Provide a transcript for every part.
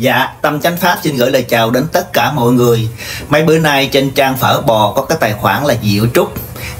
Dạ, Tâm Chánh Pháp xin gửi lời chào đến tất cả mọi người. Mấy bữa nay trên trang phở bò có cái tài khoản là Diệu Trúc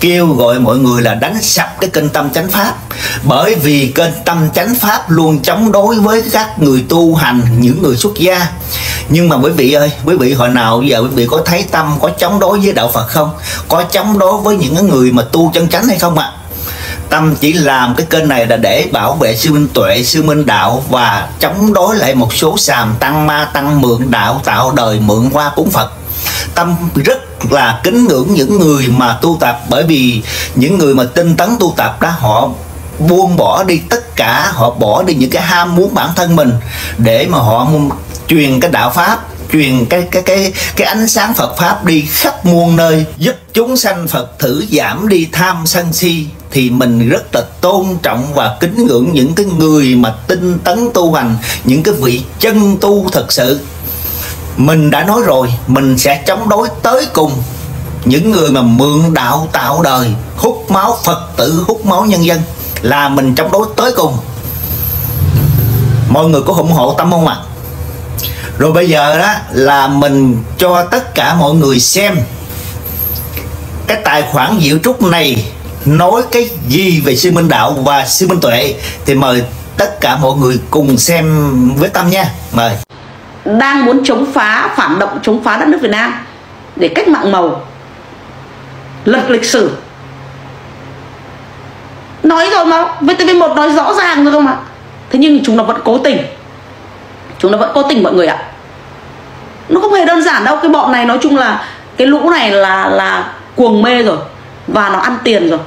kêu gọi mọi người là đánh sập cái kênh Tâm Chánh Pháp bởi vì kênh Tâm Chánh Pháp luôn chống đối với các người tu hành, những người xuất gia. Nhưng mà quý vị ơi, quý vị hồi nào giờ quý vị có thấy Tâm có chống đối với đạo Phật không? Có chống đối với những người mà tu chân chánh hay không ạ? À? Tâm chỉ làm cái kênh này là để bảo vệ sư minh tuệ, sư minh đạo và chống đối lại một số sàm tăng ma tăng mượn đạo tạo đời mượn hoa cúng Phật. Tâm rất là kính ngưỡng những người mà tu tập bởi vì những người mà tinh tấn tu tập đó họ buông bỏ đi tất cả họ bỏ đi những cái ham muốn bản thân mình để mà họ truyền cái đạo pháp truyền cái cái cái cái ánh sáng Phật pháp đi khắp muôn nơi, giúp chúng sanh Phật thử giảm đi tham sân si, thì mình rất là tôn trọng và kính ngưỡng những cái người mà tinh tấn tu hành, những cái vị chân tu thật sự mình đã nói rồi, mình sẽ chống đối tới cùng những người mà mượn đạo tạo đời, hút máu phật tử, hút máu nhân dân, là mình chống đối tới cùng mọi người có ủng hộ tâm không ạ à? Rồi bây giờ đó là mình cho tất cả mọi người xem cái tài khoản diệu trúc này, nói cái gì về sư minh đạo và sư minh tuệ thì mời tất cả mọi người cùng xem với tâm nha. Mời. Đang muốn chống phá, phản động chống phá đất nước Việt Nam để cách mạng màu, lật lịch sử. Nói rồi mà VTV1 nói rõ ràng rồi không ạ? Thế nhưng chúng nó vẫn cố tình chúng nó vẫn cố tình mọi người ạ. Nó không hề đơn giản đâu cái bọn này nói chung là cái lũ này là là cuồng mê rồi và nó ăn tiền rồi.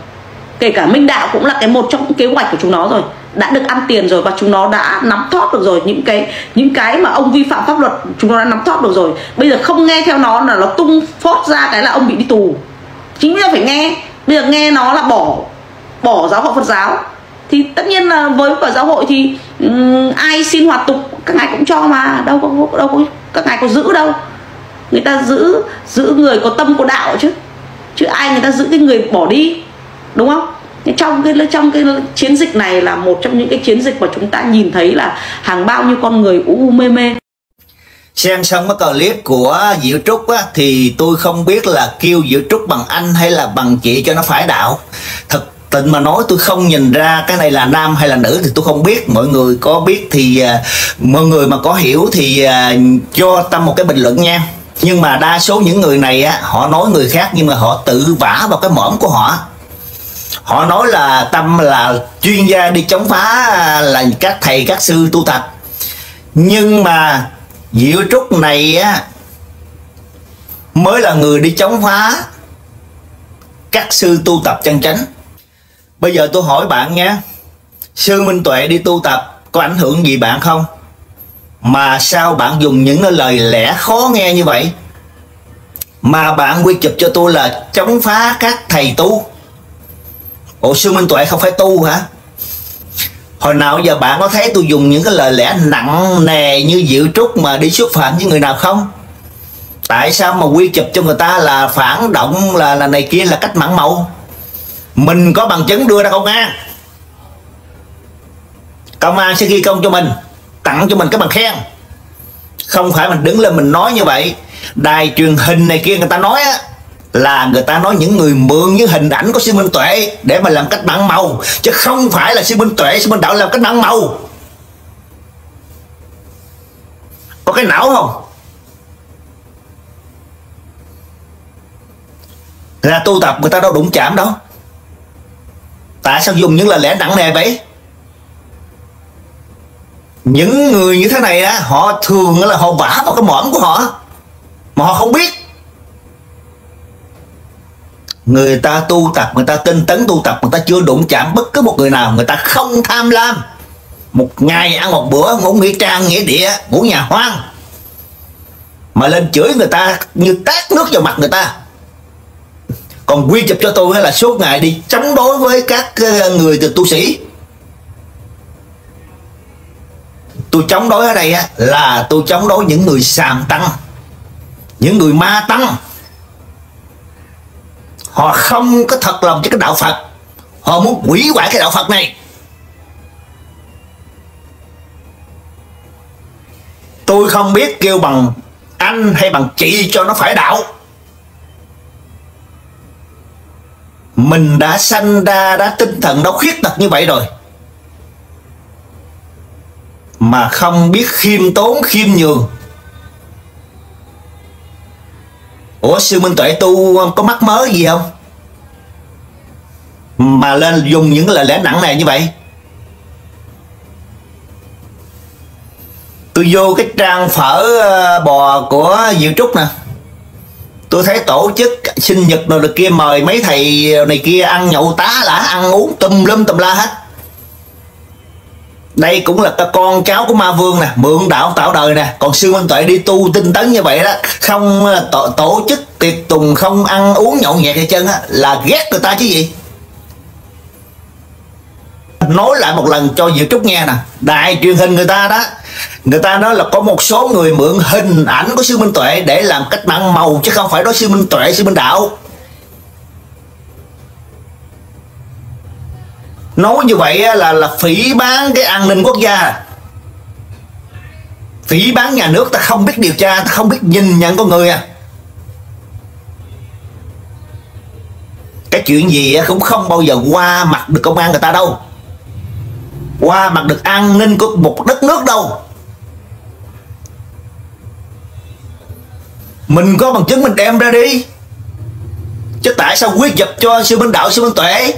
Kể cả minh đạo cũng là cái một trong những kế hoạch của chúng nó rồi. Đã được ăn tiền rồi và chúng nó đã nắm thoát được rồi. Những cái những cái mà ông vi phạm pháp luật chúng nó đã nắm thoát được rồi. Bây giờ không nghe theo nó là nó tung phốt ra cái là ông bị đi tù. Chính bây giờ phải nghe. Bây giờ nghe nó là bỏ bỏ giáo hội phật giáo. Thì tất nhiên là với cả giáo hội thì um, ai xin hoạt tục các ngài cũng cho mà đâu có đâu có các ngài có giữ đâu. Người ta giữ giữ người có tâm có đạo chứ. Chứ ai người ta giữ cái người bỏ đi đúng không? Trong cái trong cái chiến dịch này là một trong những cái chiến dịch mà chúng ta nhìn thấy là hàng bao nhiêu con người u u mê mê. Xem xong cái clip của Diệu Trúc á, thì tôi không biết là kêu Diệu Trúc bằng anh hay là bằng chị cho nó phải đạo. Thật tình mà nói tôi không nhìn ra cái này là nam hay là nữ thì tôi không biết. Mọi người có biết thì uh, mọi người mà có hiểu thì uh, cho tâm một cái bình luận nha. Nhưng mà đa số những người này á họ nói người khác nhưng mà họ tự vả vào cái mõm của họ. Họ nói là tâm là chuyên gia đi chống phá à, là các thầy các sư tu tập. Nhưng mà diệu trúc này á mới là người đi chống phá các sư tu tập chân chánh bây giờ tôi hỏi bạn nha sư minh tuệ đi tu tập có ảnh hưởng gì bạn không? Mà sao bạn dùng những lời lẽ khó nghe như vậy? Mà bạn quy chụp cho tôi là chống phá các thầy tu. Ủa sư Minh Tuệ không phải tu hả? Hồi nào giờ bạn có thấy tôi dùng những cái lời lẽ nặng nề như diệu trúc mà đi xúc phạm với người nào không? Tại sao mà quy chụp cho người ta là phản động là, là này kia là cách mạng màu? Mình có bằng chứng đưa ra công an. Công an sẽ ghi công cho mình, Tặng cho mình cái bằng khen. Không phải mình đứng lên mình nói như vậy. Đài truyền hình này kia người ta nói á, là người ta nói những người mượn những hình ảnh của sư minh tuệ để mà làm cách mạng màu. Chứ không phải là sư minh tuệ sư minh đạo làm cách mạng màu. Có cái não không? Là tu tập người ta đâu đụng chạm đâu tại sao dùng những lời lẽ nặng nề vậy? Những người như thế này á, họ thường là họ vả vào cái mõm của họ, mà họ không biết. Người ta tu tập, người ta tinh tấn tu tập, người ta chưa đụng chạm bất cứ một người nào, người ta không tham lam. Một ngày ăn một bữa, ngủ nghĩa trang nghĩa địa, ngủ nhà hoang. Mà lên chửi người ta như tát nước vào mặt người ta còn quy chụp cho tôi hay là suốt ngày đi, chống đối với các ờ, người từ tu sĩ. Tôi chống đối ở đây là tôi chống đối những người sàm tăng, những người ma tăng. Họ không có thật lòng với cái đạo Phật. Họ muốn hủy hoại cái đạo Phật này. Tôi không biết kêu bằng anh hay bằng chị cho nó phải đạo. Mình đã sanh ra, đã tinh thần, đã khuyết tật như vậy rồi. Mà không biết khiêm tốn, khiêm nhường. Ủa, sư minh tuệ tu um, có mắc mớ gì không? Mà lên dùng những lời lẽ nặng nề như vậy. Tôi vô cái trang phở uh, bò của Diệu Trúc nè tôi thấy tổ chức sinh nhật rồi kia mời mấy thầy này kia ăn nhậu tá lả ăn uống tùm lum tùm la hết. Đây cũng là con cháu của ma vương nè mượn đạo tạo đời nè. Còn sư minh tuệ đi tu tinh tấn như vậy đó không ờ, tổ, tổ chức tiệc tùng không ăn uống nhậu nhẹt hay chân á là ghét người ta chứ gì. Nói lại một lần cho Diệu Trúc nghe nè. Đài truyền hình người ta đó Người ta nói là có một số người mượn hình ảnh của sư Minh Tuệ Để làm cách mạng màu chứ không phải đó sư Minh Tuệ, sư Minh Đạo. Nói như vậy là là phỉ bán cái an ninh quốc gia. Phỉ bán nhà nước ta không biết điều tra Ta không biết nhìn nhận con người à. Cái chuyện gì cũng không bao giờ qua mặt được công an người ta đâu. Qua mặt được an ninh của một đất nước đâu. Mình có bằng chứng mình đem ra đi. Chứ tại sao quyết dập cho sư minh đạo sư minh tuệ?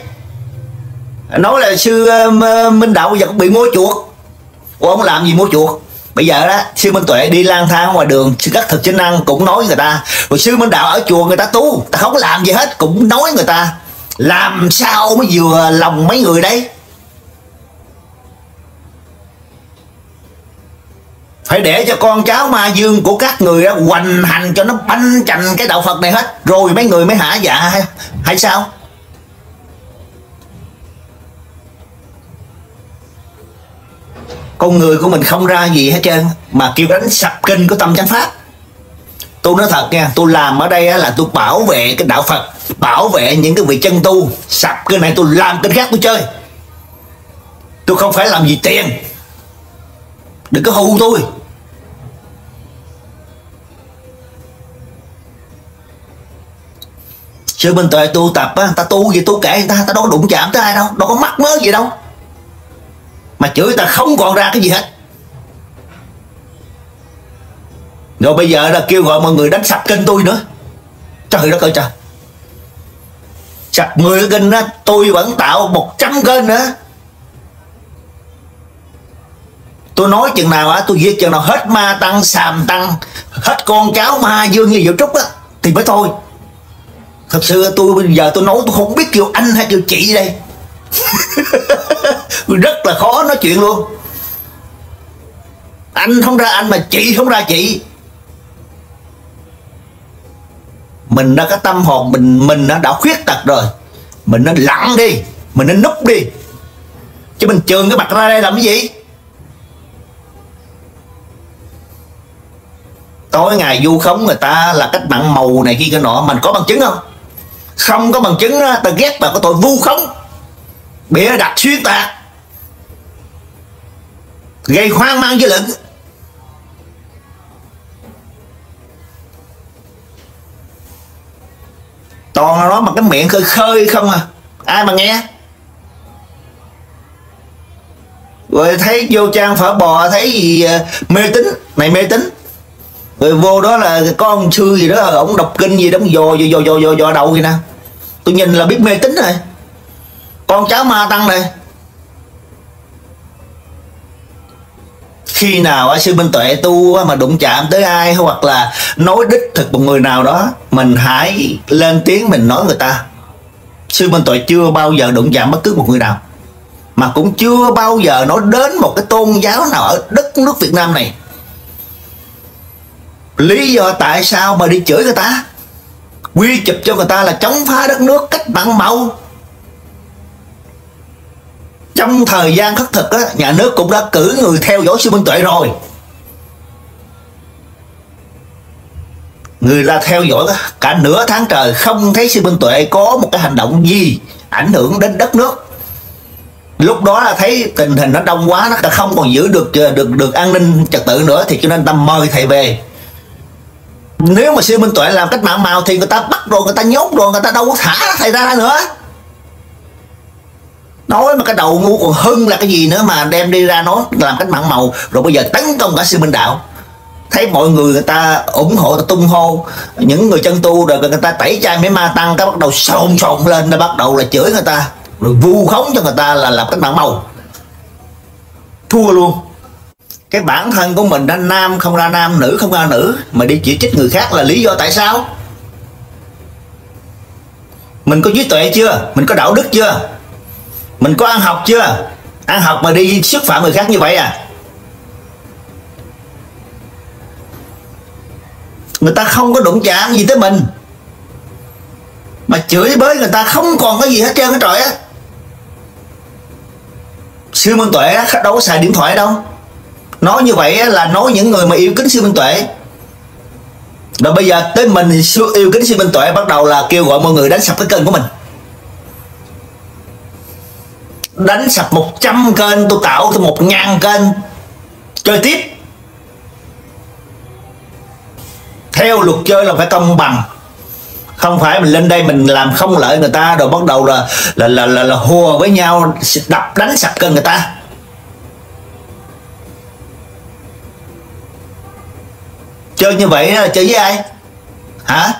Nói là sư uh, minh đạo bây giờ cũng bị mua chuột. Ủa ông làm gì mua chuột? Bây giờ đó sư minh tuệ đi lang thang ngoài đường sư các thực chính năng cũng nói người ta. Rồi sư minh đạo ở chùa người ta tu ta không làm gì hết cũng nói người ta. Làm sao mới vừa lòng mấy người đấy? Phải để cho con cháu ma dương của các người đó hoành hành cho nó banh chành cái đạo phật này hết. Rồi mấy người mới hả? Dạ hay, hay sao? Con người của mình không ra gì hết trơn mà kêu đánh sập kinh của tâm chánh pháp. Tôi nói thật nha tôi làm ở đây là tôi bảo vệ cái đạo phật bảo vệ những cái vị chân tu. Sập cái này tôi làm cái khác tôi chơi. Tôi không phải làm gì tiền. Đừng có hù tôi. Sư minh tuệ tu tập á ta tu gì tu kệ người ta ta đâu có đụng chạm tới ai đâu đâu có mắc mớ gì đâu. Mà chửi ta không còn ra cái gì hết. Rồi bây giờ là kêu gọi mọi người đánh sập kênh tôi nữa. Trời đất ơi trời. Sập 10 cái kênh đó tôi vẫn tạo 100 kênh nữa tôi nói chừng nào á, tôi giết chừng nào hết ma tăng, sàm tăng, hết con cháu ma dương như diệu trúc á, thì mới thôi thật sự tôi bây giờ tôi nói tôi không biết kêu anh hay kêu chị đây. Rất là khó nói chuyện luôn. Anh không ra anh mà chị không ra chị. Mình đã có tâm hồn mình mình đã, đã khuyết tật rồi. Mình nên lặng đi mình nên núp đi. Chứ mình trường cái mặt ra đây làm cái gì? Tối ngày vu khống người ta là cách mạng màu này kia cái nọ mình có bằng chứng không? Không có bằng chứng đó, ta ghét bà có tội vu khống. Bịa đặt xuyên tạc. Gây hoang mang dư luận. Toàn nó mà cái miệng khơi khơi không à. Ai mà nghe? Rồi thấy vô trang phở bò thấy gì ờ, mê tín. Này mê tín. Rồi vô đó là con sư gì đó ông đọc kinh gì đó dò dò dò dò dò đầu gì nè tôi nhìn là biết mê tín rồi. Con cháu ma tăng này khi nào sư minh tuệ tu mà đụng chạm tới ai, hoặc là nói đích thực một người nào đó, mình hãy lên tiếng mình nói người ta. Sư minh tuệ chưa bao giờ đụng chạm bất cứ một người nào, mà cũng chưa bao giờ nói đến một cái tôn giáo nào ở đất nước Việt Nam này. Lý do tại sao mà đi chửi người ta? Quy chụp cho người ta là chống phá đất nước cách mạng màu trong thời gian khắc thực á, nhà nước cũng đã cử người theo dõi sư minh tuệ rồi. Người ta theo dõi cả nửa tháng trời không thấy sư minh tuệ có một cái hành động gì ảnh hưởng đến đất nước. Lúc đó là thấy tình hình nó đông quá nó không còn giữ được được được an ninh trật tự nữa thì cho nên ta mời thầy về nếu mà sư minh tuệ làm cách mạng màu thì người ta bắt rồi, người ta nhốt rồi, người ta đâu có thả thầy ra nữa. Nói mà cái đầu ngu còn hưng là cái gì nữa mà đem đi ra nói làm cách mạng màu. Rồi bây giờ tấn công cả sư minh đạo. Thấy mọi người người ta ủng hộ ta tung hô. Những người chân tu rồi người ta tẩy chay mấy ma tăng, cái bắt đầu sồn sồn lên, nó bắt đầu là chửi người ta. Rồi vu khống cho người ta là làm cách mạng màu. Thua luôn cái bản thân của mình ra nam không ra nam, nữ không ra nữ, mà đi chỉ trích người khác là lý do tại sao? Mình có trí tuệ chưa? Mình có đạo đức chưa? Mình có ăn học chưa? Ăn học mà đi xúc phạm người khác như vậy à? Người ta không có đụng chạm gì tới mình. Mà chửi bới người ta không còn cái gì hết trơn hết trọi á. Sư minh tuệ đâu có xài điện thoại đâu nói như vậy là nói những người mà yêu kính sư minh tuệ. Rồi bây giờ tới mình yêu kính sư minh tuệ bắt đầu là kêu gọi mọi người đánh sập cái kênh của mình. Đánh sập 100 kênh tôi tạo thêm một ngàn kênh. Chơi tiếp. Theo luật chơi là phải công bằng. Không phải mình lên đây mình làm không lợi người ta rồi bắt đầu là là là là, là hùa với nhau đập đánh sập kênh người ta. Chơi như vậy là chơi với ai? Hả?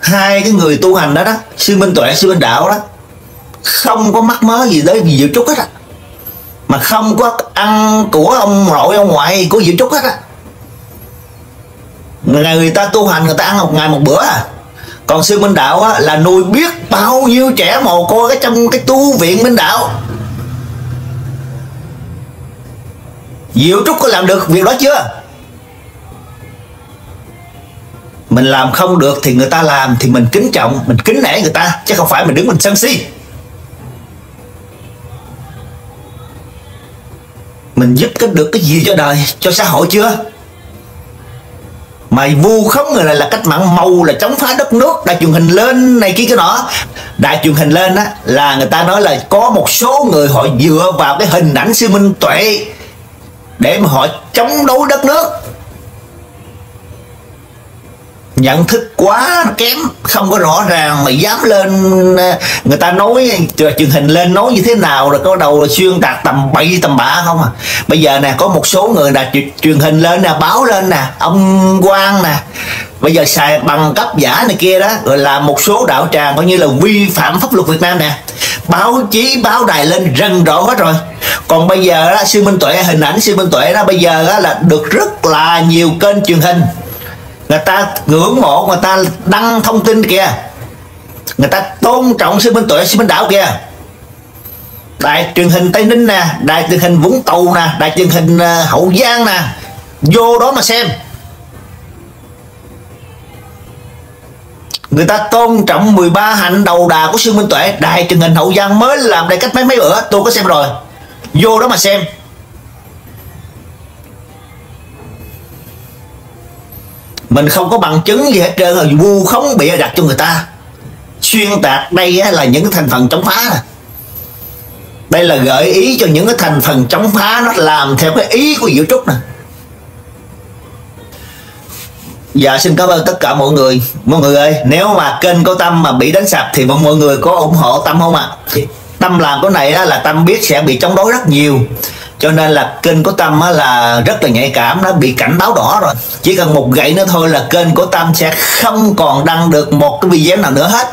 Hai cái người tu hành đó đó sư minh tuệ sư minh đạo đó không có mắc mớ gì tới diệu trúc hết á. Mà không có ăn của ông nội ông ngoại của diệu trúc hết á. Ngày người ta tu hành người ta ăn một ngày một bữa à. Còn sư minh đạo á, là nuôi biết bao nhiêu trẻ mồ côi ở trong cái tu viện minh đạo. Diệu trúc có làm được việc đó chưa? Mình làm không được thì người ta làm thì mình kính trọng, mình kính nể người ta, chứ không phải mình đứng mình sân si. Mình giúp cái được cái gì cho đời, cho xã hội chưa? Mày vu khống người này là cách mạng màu, là chống phá đất nước. Đài truyền hình lên này kia cái nọ. Đài truyền hình lên á, là người ta nói là có một số người họ dựa vào cái hình ảnh sư minh tuệ để mà họ chống đối đất nước nhận thức quá kém không có rõ ràng mà dám lên ờ, người ta nói ờ, truyền hình lên nói như thế nào rồi có đầu là xuyên tạc tầm bậy tầm bạ không à? Bây giờ nè có một số người là truyền hình lên nè báo lên nè ông quan nè bây giờ xài bằng cấp giả này kia đó rồi là một số đạo tràng coi như là vi phạm pháp luật Việt Nam nè. Báo chí báo đài lên rần rộ hết rồi. Còn bây giờ đó, sư minh tuệ hình ảnh sư minh tuệ đó bây giờ đó là được rất là nhiều kênh truyền hình người ta ngưỡng mộ, người ta đăng thông tin kìa. Người ta tôn trọng sư minh tuệ, sư minh đạo kìa. Đài truyền hình tây ninh nè, đài truyền hình vũng tàu nè, đài truyền hình ờ, hậu giang nè. Vô đó mà xem. Người ta tôn trọng 13 hạnh đầu đà của sư minh tuệ. Đài truyền hình hậu giang mới làm đây cách mấy mấy bữa, tôi có xem rồi. Vô đó mà xem. Mình không có bằng chứng gì hết trơn à. rồi vu khống bịa đặt cho người ta. Xuyên tạc đây là những cái thành phần chống phá. Này đây là gợi ý cho những cái thành phần chống phá nó làm theo cái ý của Diệu Trúc nè. Dạ xin cảm ơn tất cả mọi người. Mọi người ơi, nếu mà kênh của Tâm mà bị đánh sập Thì mọi người có ủng hộ Tâm không ạ? À? Tâm làm cái này là Tâm biết sẽ bị chống đối rất nhiều cho nên là kênh của tâm là rất là nhạy cảm nó bị cảnh báo đỏ rồi. Chỉ cần một gậy nữa thôi là kênh của tâm sẽ không còn đăng được một cái video nào nữa hết.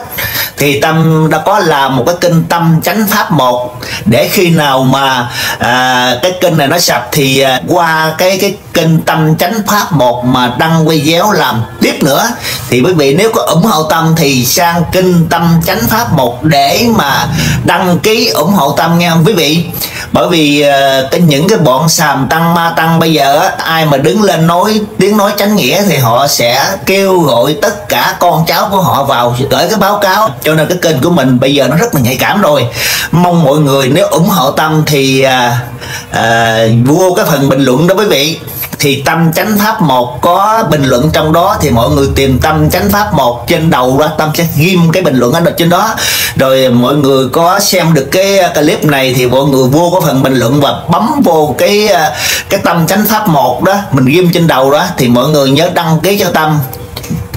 Thì tâm đã có làm một cái kênh tâm chánh pháp một. Để khi nào mà à, cái kênh này nó sập thì à, qua cái cái kênh tâm chánh pháp một mà đăng video làm tiếp nữa thì quý vị nếu có ủng hộ tâm thì sang kênh tâm chánh pháp một để mà đăng ký ủng hộ tâm nghe không quý vị bởi vì ờ, cái những cái bọn sàm tăng ma tăng bây giờ ai mà đứng lên nói tiếng nói chánh nghĩa thì họ sẽ kêu gọi tất cả con cháu của họ vào gửi cái báo cáo. Cho nên cái kênh của mình bây giờ nó rất là nhạy cảm rồi. Mong mọi người nếu ủng hộ tâm thì à, à, vô cái phần bình luận đó quý vị thì tâm chánh pháp một có bình luận trong đó thì mọi người tìm tâm chánh pháp một trên đầu ra, tâm sẽ ghim cái bình luận ở trên đó. Rồi mọi người có xem được cái ờ, clip này thì mọi người vô có phần bình luận và bấm vô cái ờ, cái tâm chánh pháp một đó, mình ghim trên đầu đó, thì mọi người nhớ đăng ký cho tâm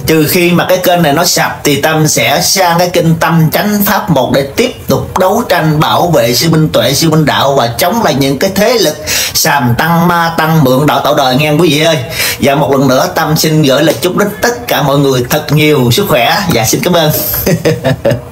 trừ khi mà cái kênh này nó sập thì tâm sẽ sang cái kinh tâm chánh pháp một để tiếp tục đấu tranh bảo vệ sư minh tuệ, sư minh đạo và chống lại những cái thế lực sàm tăng, ma tăng, mượn đạo tạo đời. Nghe quý vị ơi? Và một lần nữa, tâm xin gửi lời chúc đến tất cả mọi người thật nhiều sức khỏe. Và xin cảm ơn.